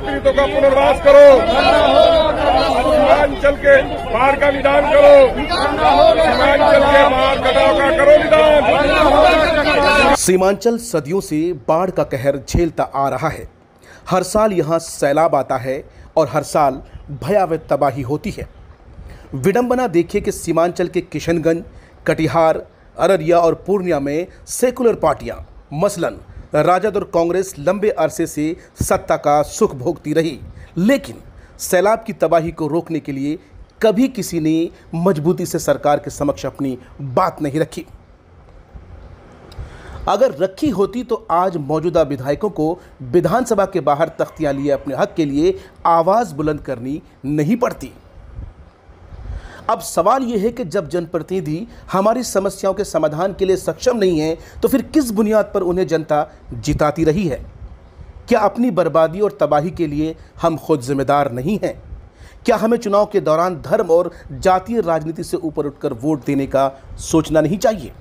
पीड़ितों का पुनर्वास करो। सीमांचल के बाढ़ का निदान करो। सीमांचल के बाढ़ कटाव का करो निदान। सीमांचल सदियों से बाढ़ का कहर झेलता आ रहा है। हर साल यहाँ सैलाब आता है और हर साल भयावह तबाही होती है। विडंबना देखिए कि सीमांचल के किशनगंज, कटिहार, अररिया और पूर्णिया में सेकुलर पार्टियाँ, मसलन राजद और कांग्रेस लंबे अरसे से सत्ता का सुख भोगती रही, लेकिन सैलाब की तबाही को रोकने के लिए कभी किसी ने मजबूती से सरकार के समक्ष अपनी बात नहीं रखी। अगर रखी होती तो आज मौजूदा विधायकों को विधानसभा के बाहर तख्तियाँ लिए अपने हक के लिए आवाज़ बुलंद करनी नहीं पड़ती। अब सवाल यह है कि जब जनप्रतिनिधि हमारी समस्याओं के समाधान के लिए सक्षम नहीं है तो फिर किस बुनियाद पर उन्हें जनता जिताती रही है? क्या अपनी बर्बादी और तबाही के लिए हम खुद जिम्मेदार नहीं हैं? क्या हमें चुनाव के दौरान धर्म और जातीय राजनीति से ऊपर उठकर वोट देने का सोचना नहीं चाहिए?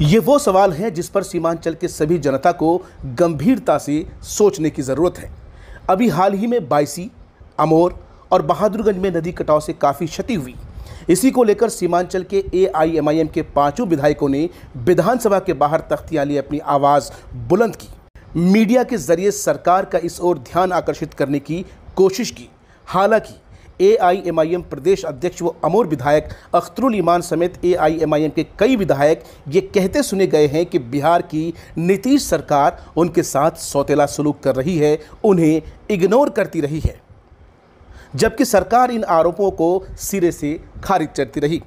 ये वो सवाल है जिस पर सीमांचल के सभी जनता को गंभीरता से सोचने की ज़रूरत है। अभी हाल ही में बाइसी अमोर और बहादुरगंज में नदी कटाव से काफ़ी क्षति हुई। इसी को लेकर सीमांचल के एआईएमआईएम के पाँचों विधायकों ने विधानसभा के बाहर तख्तियाँ लिए अपनी आवाज़ बुलंद की। मीडिया के ज़रिए सरकार का इस ओर ध्यान आकर्षित करने की कोशिश की। हालाँकि, एआईएमआईएम प्रदेश अध्यक्ष व अमोर विधायक अख्तरुल ईमान समेत एआईएमआईएम के कई विधायक ये कहते सुने गए हैं कि बिहार की नीतीश सरकार उनके साथ सौतेला सलूक कर रही है, उन्हें इग्नोर करती रही है। जबकि सरकार इन आरोपों को सिरे से खारिज करती रही।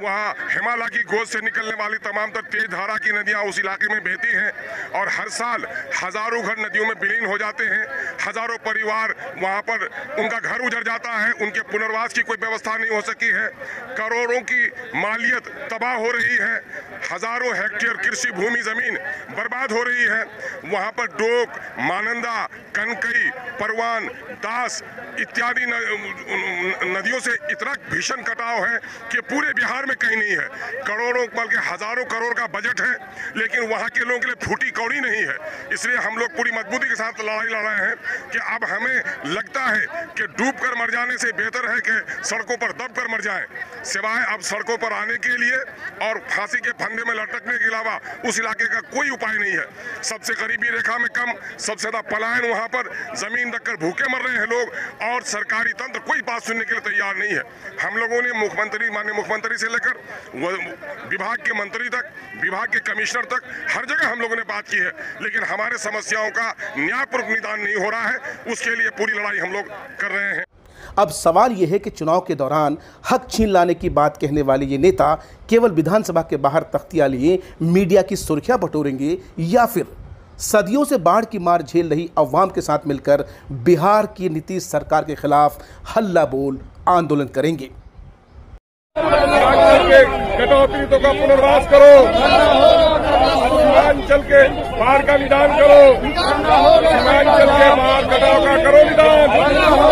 वहाँ हिमालय की गोद से निकलने वाली तमाम तर तेज धारा की नदियाँ उस इलाके में बहती हैं और हर साल हज़ारों घर नदियों में विलीन हो जाते हैं। हज़ारों परिवार वहाँ पर उनका घर उजड़ जाता है, उनके पुनर्वास की कोई व्यवस्था नहीं हो सकी है। करोड़ों की मालियत तबाह हो रही है। हज़ारों हेक्टेयर कृषि भूमि ज़मीन बर्बाद हो रही है। वहाँ पर डोक, मानंदा, कनकई, परवान, दास इत्यादि नदियों से इतना भीषण कटाव है कि पूरे बिहार में कहीं नहीं है। करोड़ों बल्कि हज़ारों करोड़ का बजट है, लेकिन वहाँ के लोगों के लिए फूटी कौड़ी नहीं है। इसलिए हम लोग पूरी मजबूती के साथ लड़ाई लड़ रहे हैं कि अब हमें लगता है कि डूब कर मर जाने से बेहतर है कि सड़कों पर दब कर मर जाए। सिवाय अब सड़कों पर आने के लिए और फांसी के फंदे में लटकने के अलावा उस इलाके का कोई उपाय नहीं है। सबसे गरीबी रेखा में कम, सबसे ज़्यादा पलायन वहाँ पर, ज़मीन रखकर भूखे मर रहे हैं लोग और सरकारी तंत्र कोई बात सुनने के लिए तैयार नहीं है। हम लोगों ने मुख्यमंत्री, माननीय मुख्यमंत्री से लेकर विभाग के मंत्री तक, विभाग के कमिश्नर तक, हर जगह हम लोगों ने बात की है। लेकिन हमारे समस्याओं का न्यायपूर्वक निदान नहीं हो रहा है, उसके लिए पूरी लड़ाई हम लोग कर रहे हैं। अब सवाल यह है कि चुनाव के दौरान हक छीन लाने की बात कहने वाले ये नेता केवल विधानसभा के बाहर तख्तियाँ लिए, मीडिया की सुर्खियाँ बटोरेंगे या फिर सदियों से बाढ़ की मार झेल रही अवाम के साथ मिलकर बिहार की नीतीश सरकार के खिलाफ हल्ला बोल आंदोलन करेंगे। के कटाव का पुनर्वास करो। सीमांचल के बाढ़ का निदान करो। सीमांचल के बाढ़ कटाव का करो निदान।